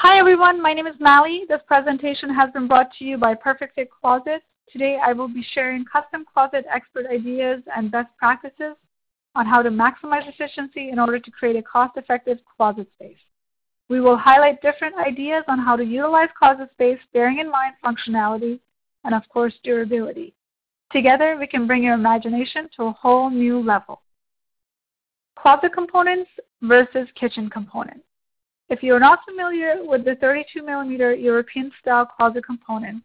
Hi everyone, my name is Mally. This presentation has been brought to you by Perfect Fit Closets. Today I will be sharing custom closet expert ideas and best practices on how to maximize efficiency in order to create a cost-effective closet space. We will highlight different ideas on how to utilize closet space bearing in mind functionality and of course durability. Together we can bring your imagination to a whole new level. Closet components versus kitchen components. If you are not familiar with the 32 millimeter European style closet component,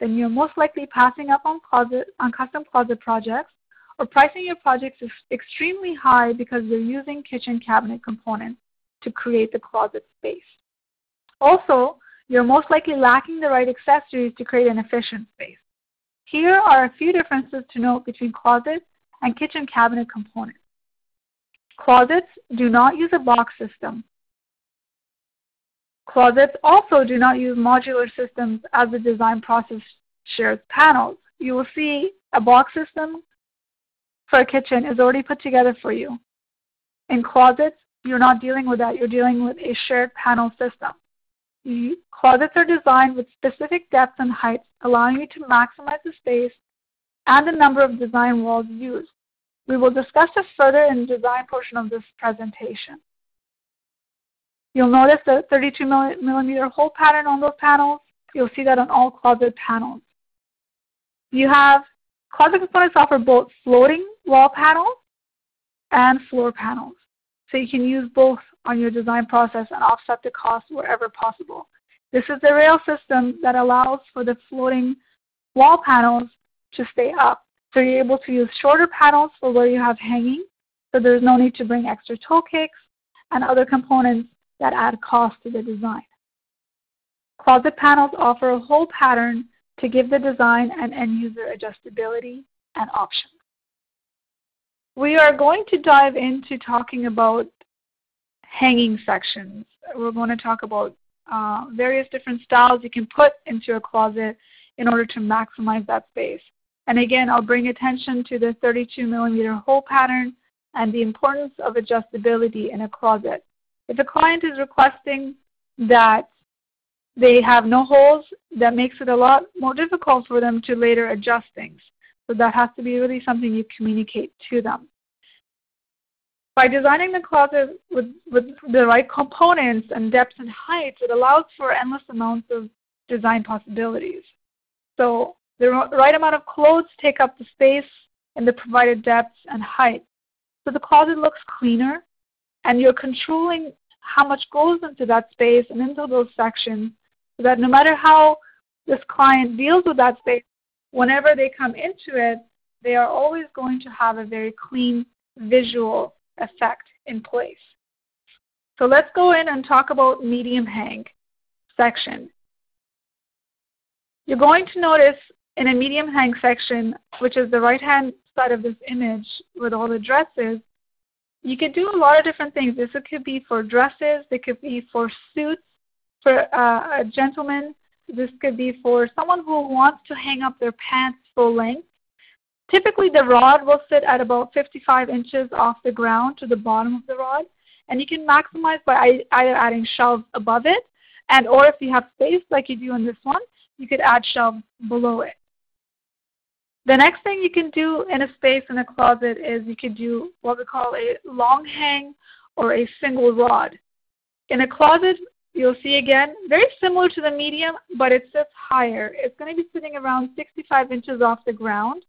then you're most likely passing up on, closet, on custom closet projects or pricing your projects is extremely high because you're using kitchen cabinet components to create the closet space. Also, you're most likely lacking the right accessories to create an efficient space. Here are a few differences to note between closets and kitchen cabinet components. Closets do not use a box system. Closets also do not use modular systems as the design process shares panels. You will see a box system for a kitchen is already put together for you. In closets, you're not dealing with that. You're dealing with a shared panel system. Closets are designed with specific depths and heights, allowing you to maximize the space and the number of design walls used. We will discuss this further in the design portion of this presentation. You'll notice the 32 millimeter hole pattern on those panels. You'll see that on all closet panels. You have closet components offer both floating wall panels and floor panels. So you can use both on your design process and offset the cost wherever possible. This is the rail system that allows for the floating wall panels to stay up. So you're able to use shorter panels for where you have hanging, so there's no need to bring extra toe kicks and other components that add cost to the design. Closet panels offer a hole pattern to give the design and end user adjustability and options. We are going to dive into talking about hanging sections. We're going to talk about uh, various different styles you can put into a closet in order to maximize that space. And again, I'll bring attention to the 32 millimeter hole pattern and the importance of adjustability in a closet. If a client is requesting that they have no holes, that makes it a lot more difficult for them to later adjust things. So that has to be really something you communicate to them. By designing the closet with, with the right components and depths and heights, it allows for endless amounts of design possibilities. So the right amount of clothes take up the space in the provided depths and heights. So the closet looks cleaner, and you're controlling how much goes into that space and into those sections so that no matter how this client deals with that space, whenever they come into it, they are always going to have a very clean visual effect in place. So let's go in and talk about medium hang section. You're going to notice in a medium hang section, which is the right hand side of this image with all the dresses, you could do a lot of different things. This could be for dresses. It could be for suits for uh, a gentleman. This could be for someone who wants to hang up their pants full length. Typically, the rod will sit at about 55 inches off the ground to the bottom of the rod. And you can maximize by either adding shelves above it, and or if you have space like you do in this one, you could add shelves below it. The next thing you can do in a space in a closet is you could do what we call a long hang or a single rod. In a closet, you'll see again, very similar to the medium, but it sits higher. It's going to be sitting around 65 inches off the ground,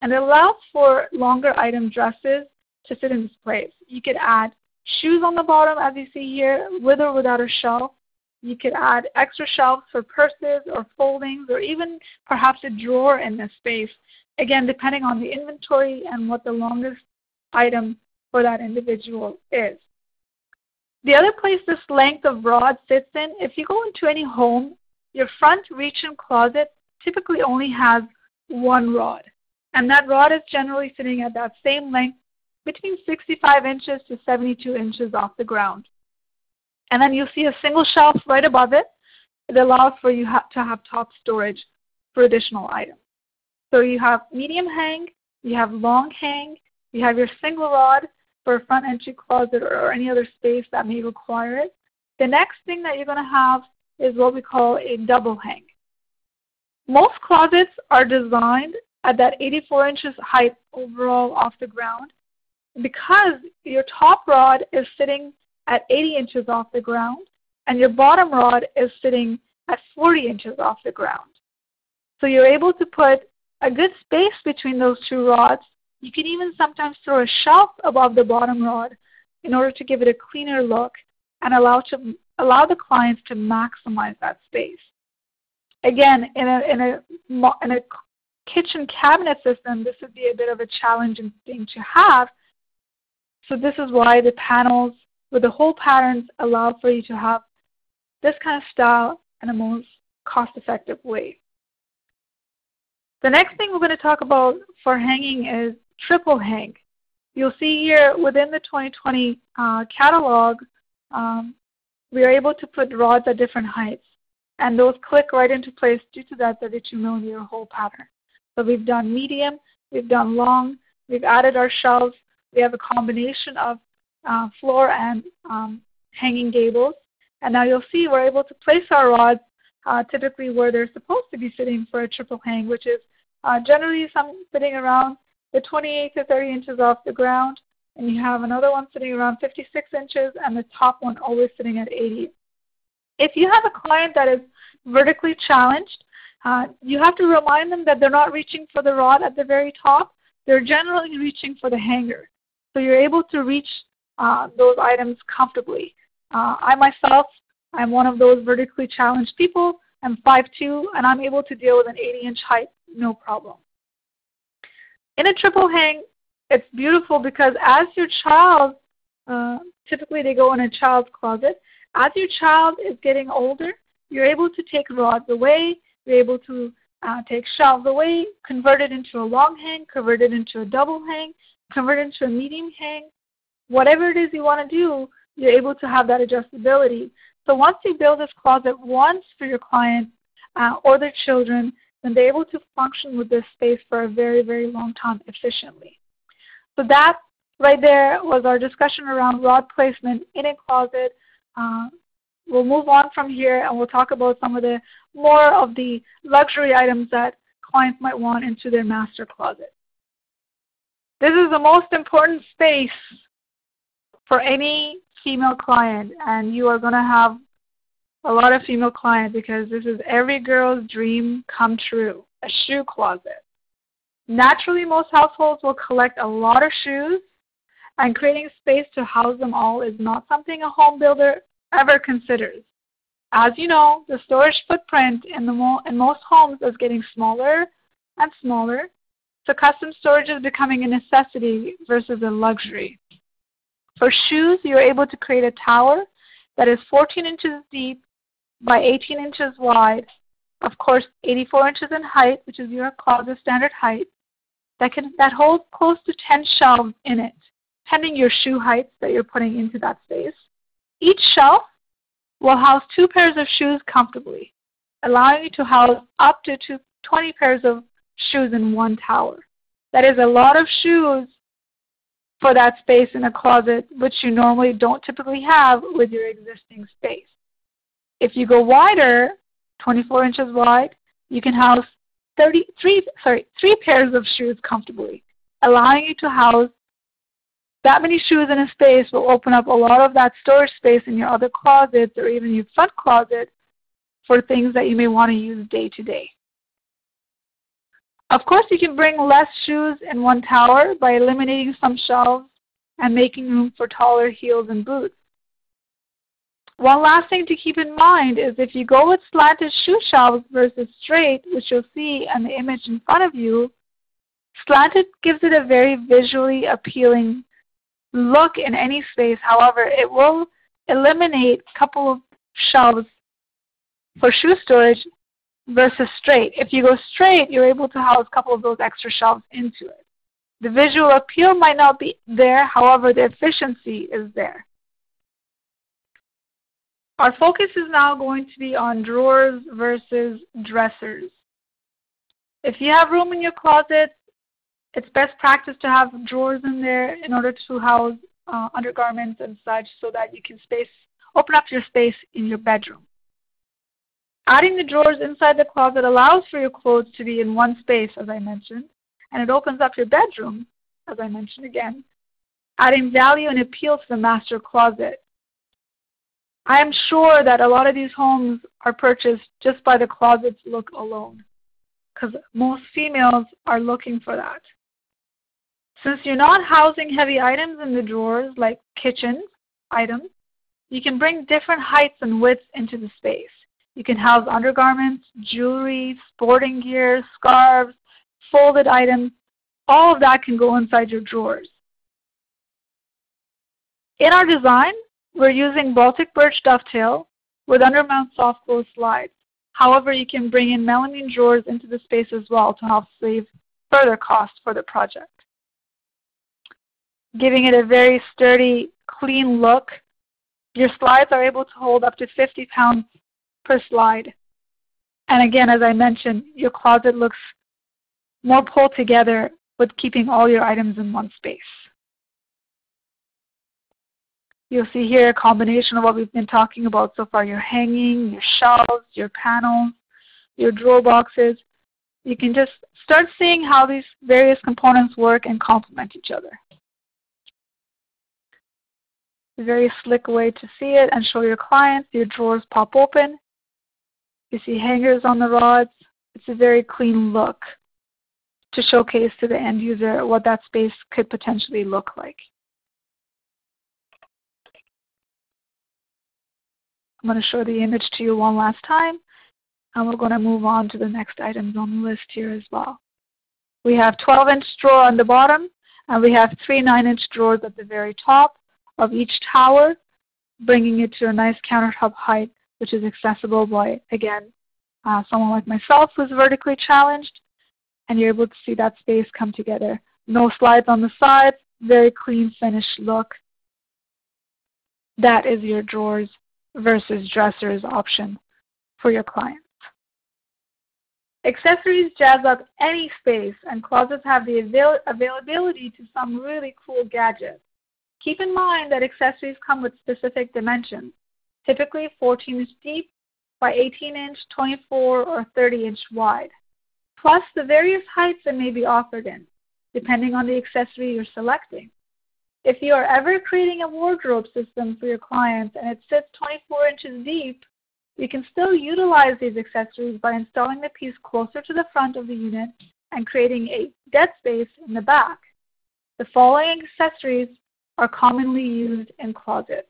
and it allows for longer item dresses to sit in this place. You could add shoes on the bottom, as you see here, with or without a shelf. You could add extra shelves for purses or foldings or even perhaps a drawer in this space. Again, depending on the inventory and what the longest item for that individual is. The other place this length of rod fits in, if you go into any home, your front reach-in closet typically only has one rod. And that rod is generally sitting at that same length between 65 inches to 72 inches off the ground. And then you'll see a single shelf right above it. It allows for you ha to have top storage for additional items. So you have medium hang, you have long hang, you have your single rod for a front entry closet or any other space that may require it. The next thing that you're going to have is what we call a double hang. Most closets are designed at that 84 inches height overall off the ground because your top rod is sitting at 80 inches off the ground and your bottom rod is sitting at 40 inches off the ground. So you're able to put a good space between those two rods. You can even sometimes throw a shelf above the bottom rod in order to give it a cleaner look and allow, to, allow the clients to maximize that space. Again, in a, in, a, in a kitchen cabinet system, this would be a bit of a challenging thing to have. So this is why the panels with the hole patterns allow for you to have this kind of style in a most cost-effective way. The next thing we're going to talk about for hanging is triple hang. You'll see here within the 2020 uh, catalog, um, we are able to put rods at different heights. And those click right into place due to that 32 millimeter hole pattern. So we've done medium, we've done long, we've added our shelves, we have a combination of uh, floor and um, hanging gables. And now you'll see we're able to place our rods uh, typically where they're supposed to be sitting for a triple hang, which is uh, generally some sitting around the 28 to 30 inches off the ground. And you have another one sitting around 56 inches and the top one always sitting at 80. If you have a client that is vertically challenged, uh, you have to remind them that they're not reaching for the rod at the very top. They're generally reaching for the hanger. So you're able to reach uh, those items comfortably. Uh, I myself, I'm one of those vertically challenged people. I'm 5'2", and I'm able to deal with an 80-inch height, no problem. In a triple hang, it's beautiful because as your child, uh, typically they go in a child's closet, as your child is getting older, you're able to take rods away, you're able to uh, take shelves away, convert it into a long hang, convert it into a double hang, convert it into a medium hang. Whatever it is you want to do, you're able to have that adjustability. So once you build this closet once for your clients uh, or their children, then they're able to function with this space for a very, very long time efficiently. So that right there was our discussion around rod placement in a closet. Uh, we'll move on from here and we'll talk about some of the more of the luxury items that clients might want into their master closet. This is the most important space for any female client and you are going to have a lot of female clients because this is every girl's dream come true, a shoe closet. Naturally, most households will collect a lot of shoes and creating space to house them all is not something a home builder ever considers. As you know, the storage footprint in, the mo in most homes is getting smaller and smaller, so custom storage is becoming a necessity versus a luxury. For shoes, you're able to create a tower that is 14 inches deep by 18 inches wide, of course 84 inches in height, which is your closet standard height, that, can, that holds close to 10 shelves in it, pending your shoe heights that you're putting into that space. Each shelf will house two pairs of shoes comfortably, allowing you to house up to 20 pairs of shoes in one tower. That is a lot of shoes for that space in a closet, which you normally don't typically have with your existing space. If you go wider, 24 inches wide, you can house 33, sorry, three pairs of shoes comfortably, allowing you to house that many shoes in a space will open up a lot of that storage space in your other closets or even your front closet for things that you may want to use day to day. Of course, you can bring less shoes in one tower by eliminating some shelves and making room for taller heels and boots. One last thing to keep in mind is if you go with slanted shoe shelves versus straight, which you'll see in the image in front of you, slanted gives it a very visually appealing look in any space. However, it will eliminate a couple of shelves for shoe storage versus straight. If you go straight, you're able to house a couple of those extra shelves into it. The visual appeal might not be there, however, the efficiency is there. Our focus is now going to be on drawers versus dressers. If you have room in your closet, it's best practice to have drawers in there in order to house uh, undergarments and such so that you can space open up your space in your bedroom. Adding the drawers inside the closet allows for your clothes to be in one space, as I mentioned, and it opens up your bedroom, as I mentioned again, adding value and appeal to the master closet. I am sure that a lot of these homes are purchased just by the closet's look alone, because most females are looking for that. Since you're not housing heavy items in the drawers like kitchen items, you can bring different heights and widths into the space. You can house undergarments, jewelry, sporting gear, scarves, folded items. All of that can go inside your drawers. In our design, we're using Baltic birch dovetail with undermount soft close slides. However, you can bring in melamine drawers into the space as well to help save further cost for the project. Giving it a very sturdy, clean look, your slides are able to hold up to 50 pounds per slide. And again, as I mentioned, your closet looks more pulled together with keeping all your items in one space. You'll see here a combination of what we've been talking about so far, your hanging, your shelves, your panels, your drawer boxes. You can just start seeing how these various components work and complement each other. A very slick way to see it and show your clients. Your drawers pop open you see hangers on the rods. It's a very clean look to showcase to the end user what that space could potentially look like. I'm going to show the image to you one last time, and we're going to move on to the next items on the list here as well. We have 12-inch drawer on the bottom, and we have three 9-inch drawers at the very top of each tower, bringing it to a nice countertop height which is accessible by, again, uh, someone like myself who's vertically challenged, and you're able to see that space come together. No slides on the sides, very clean finished look. That is your drawers versus dressers option for your clients. Accessories jazz up any space, and closets have the avail availability to some really cool gadgets. Keep in mind that accessories come with specific dimensions typically 14 inch deep by 18 inch, 24 or 30 inch wide, plus the various heights that may be offered in, depending on the accessory you're selecting. If you are ever creating a wardrobe system for your clients and it sits 24 inches deep, you can still utilize these accessories by installing the piece closer to the front of the unit and creating a dead space in the back. The following accessories are commonly used in closets.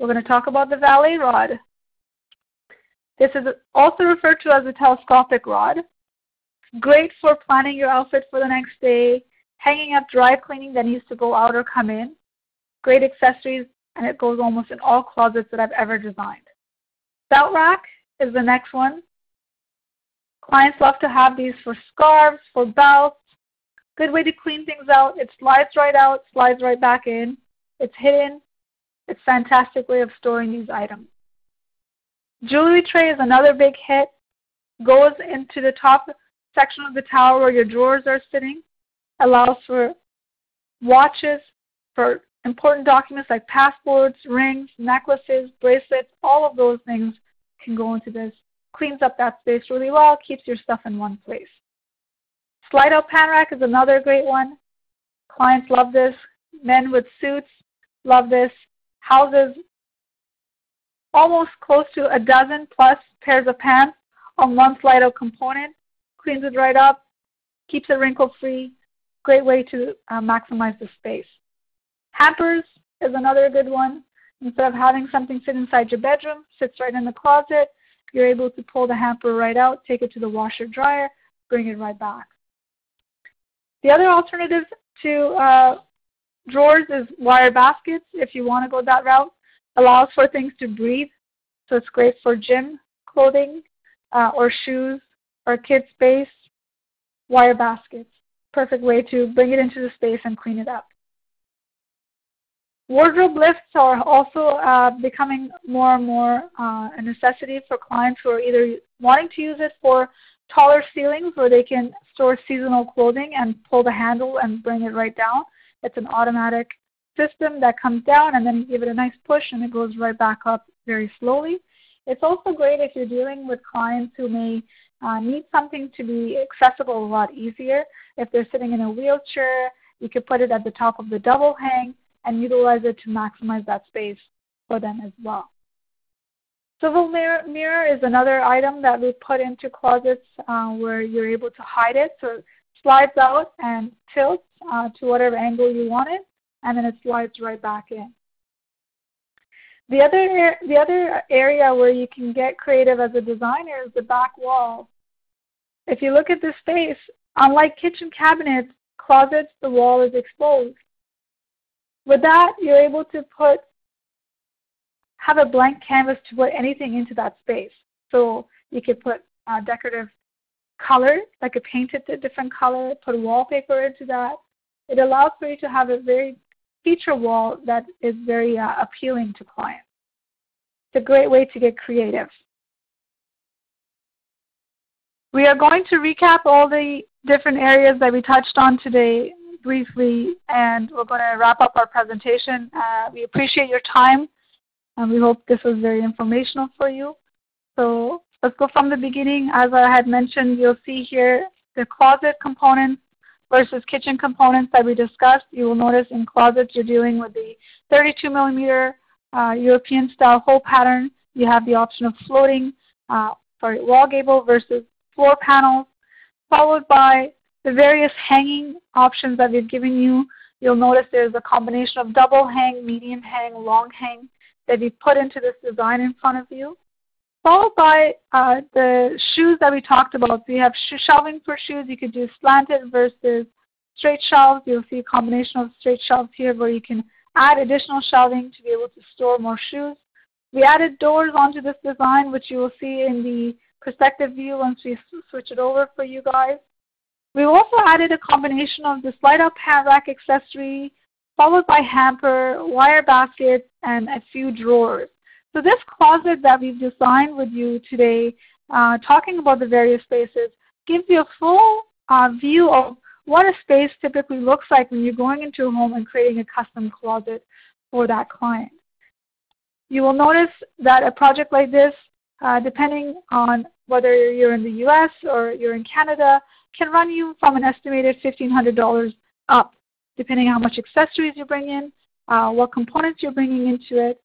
We're going to talk about the valet rod. This is also referred to as a telescopic rod. Great for planning your outfit for the next day, hanging up dry cleaning that needs to go out or come in. Great accessories, and it goes almost in all closets that I've ever designed. Belt rack is the next one. Clients love to have these for scarves, for belts. Good way to clean things out. It slides right out, slides right back in. It's hidden. It's a fantastic way of storing these items. Jewelry tray is another big hit. Goes into the top section of the tower where your drawers are sitting. Allows for watches, for important documents like passports, rings, necklaces, bracelets, all of those things can go into this. Cleans up that space really well, keeps your stuff in one place. Slide out pan rack is another great one. Clients love this. Men with suits love this houses almost close to a dozen plus pairs of pants on one slide out component, cleans it right up, keeps it wrinkle free. Great way to uh, maximize the space. Hampers is another good one. Instead of having something sit inside your bedroom, sits right in the closet, you're able to pull the hamper right out, take it to the washer dryer, bring it right back. The other alternative to uh, drawers is wire baskets if you want to go that route. Allows for things to breathe. So it's great for gym clothing uh, or shoes or kids' space. Wire baskets. Perfect way to bring it into the space and clean it up. Wardrobe lifts are also uh, becoming more and more uh, a necessity for clients who are either wanting to use it for taller ceilings where they can store seasonal clothing and pull the handle and bring it right down, it's an automatic system that comes down and then you give it a nice push and it goes right back up very slowly. It's also great if you're dealing with clients who may uh, need something to be accessible a lot easier. If they're sitting in a wheelchair, you could put it at the top of the double hang and utilize it to maximize that space for them as well. Swivel mirror, mirror is another item that we put into closets uh, where you're able to hide it. So slides out and tilts uh, to whatever angle you want it, and then it slides right back in. The other, the other area where you can get creative as a designer is the back wall. If you look at this space, unlike kitchen cabinets, closets, the wall is exposed. With that, you're able to put have a blank canvas to put anything into that space. So you could put uh, decorative color, like a painted a different color, put wallpaper into that. It allows for you to have a very feature wall that is very uh, appealing to clients. It's a great way to get creative. We are going to recap all the different areas that we touched on today briefly, and we're going to wrap up our presentation. Uh, we appreciate your time, and we hope this was very informational for you. So let's go from the beginning. As I had mentioned, you'll see here the closet components versus kitchen components that we discussed. You will notice in closets you're dealing with the 32 millimeter uh, European style hole pattern. You have the option of floating uh, sorry, wall gable versus floor panels, followed by the various hanging options that we've given you. You'll notice there's a combination of double hang, medium hang, long hang that we put into this design in front of you. Followed by uh, the shoes that we talked about. So you have shelving for shoes. You could do slanted versus straight shelves. You'll see a combination of straight shelves here where you can add additional shelving to be able to store more shoes. We added doors onto this design, which you will see in the perspective view once we switch it over for you guys. We also added a combination of the slide-up hand rack accessory, followed by hamper, wire baskets, and a few drawers. So this closet that we've designed with you today, uh, talking about the various spaces, gives you a full uh, view of what a space typically looks like when you're going into a home and creating a custom closet for that client. You will notice that a project like this, uh, depending on whether you're in the US or you're in Canada, can run you from an estimated $1,500 up, depending on how much accessories you bring in, uh, what components you're bringing into it.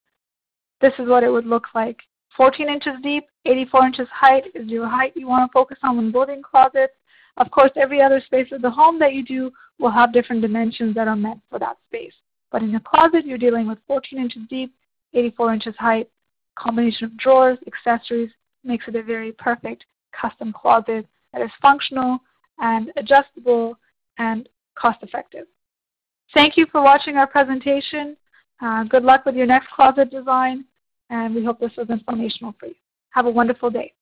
This is what it would look like. 14 inches deep, 84 inches height is your height you want to focus on when building closets. Of course, every other space of the home that you do will have different dimensions that are meant for that space. But in a closet, you're dealing with 14 inches deep, 84 inches height, combination of drawers, accessories, makes it a very perfect custom closet that is functional and adjustable and cost effective. Thank you for watching our presentation. Uh, good luck with your next closet design, and we hope this was informational for you. Have a wonderful day.